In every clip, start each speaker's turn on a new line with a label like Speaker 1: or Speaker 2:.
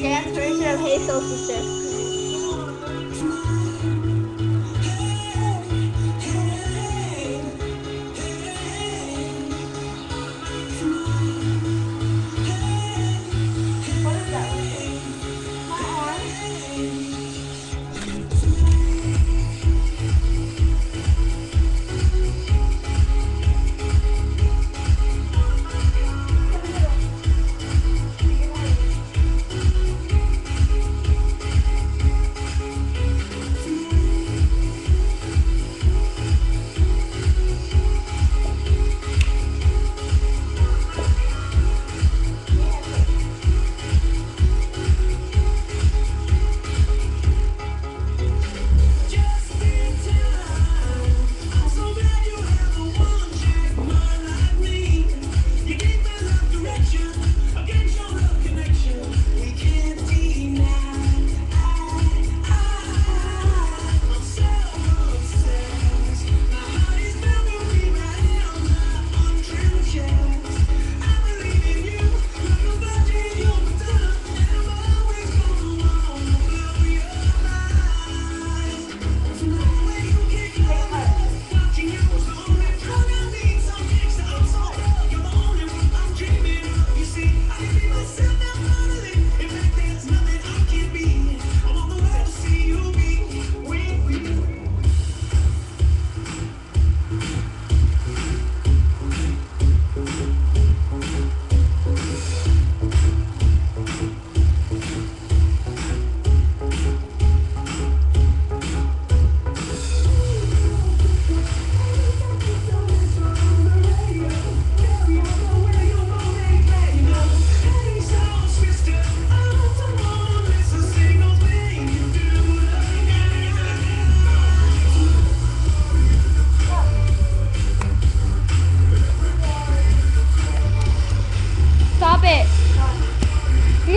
Speaker 1: Sam's version of Hey
Speaker 2: Soul Sister.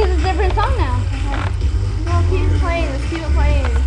Speaker 2: use a different song now. No, keep playing. Let's keep it playing.